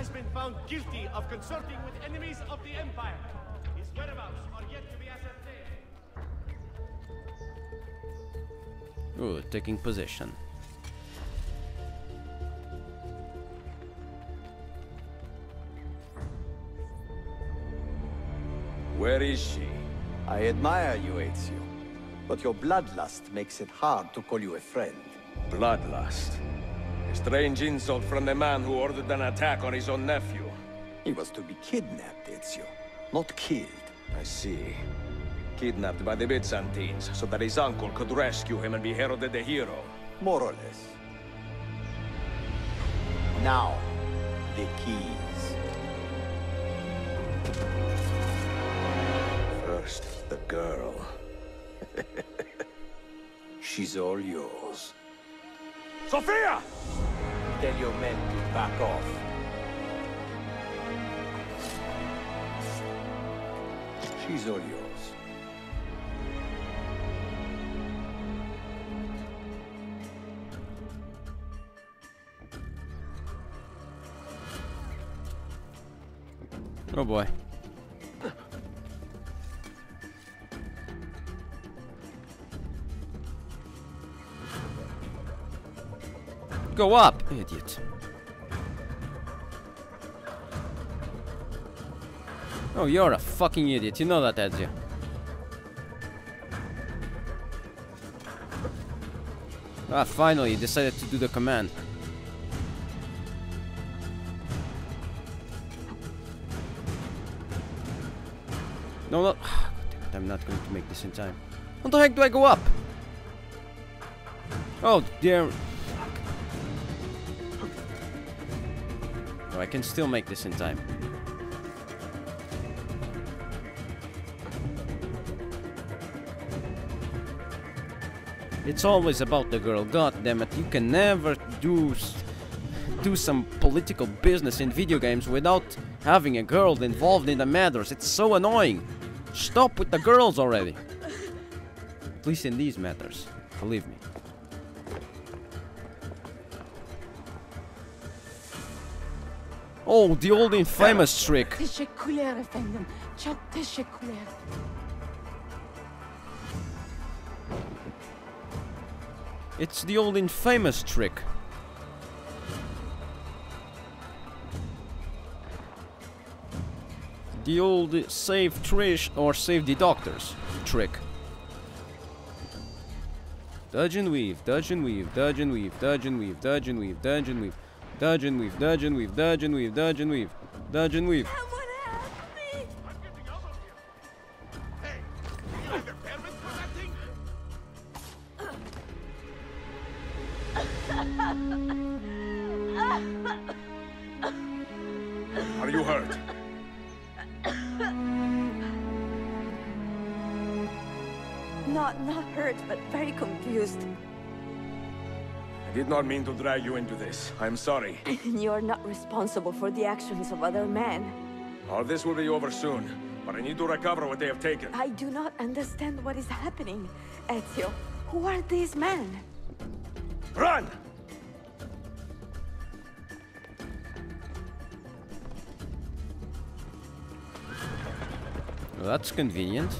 has been found guilty of consorting with enemies of the Empire. His whereabouts are yet to be ascertained. Ooh, taking possession. Where is she? I admire you, Ezio. But your bloodlust makes it hard to call you a friend. Bloodlust. A strange insult from the man who ordered an attack on his own nephew. He was to be kidnapped, Ezio, not killed. I see. Kidnapped by the Byzantines, so that his uncle could rescue him and be heralded a hero. More or less. Now, the keys. First, the girl. She's all yours. Sofia! Tell your men to back off. She's all yours. Oh boy. Go up, idiot. Oh, you're a fucking idiot. You know that, Ezio. Ah, finally, you decided to do the command. No, no. It, I'm not going to make this in time. How the heck do I go up? Oh, dear. I can still make this in time. It's always about the girl. God damn it! You can never do do some political business in video games without having a girl involved in the matters. It's so annoying. Stop with the girls already. At least in these matters. Believe me. Oh, the old infamous trick. Teşekkürler efendim. Çok teşekkürler. It's the old infamous trick. The old save Trish or save the doctors trick. Dodge and weave, dodge and weave, dodge and weave, dodge and weave, dodge and weave, dodge and weave, dodge and weave, dodge and weave, dodge and weave, dodge and weave, dodge and weave. Someone help me! I'm getting out of here. Hey, you have the for that thing? Are you hurt? Not, not hurt, but very confused. I did not mean to drag you into this. I'm sorry. You're not responsible for the actions of other men. All this will be over soon, but I need to recover what they have taken. I do not understand what is happening. Ezio, who are these men? Run! Well, that's convenient.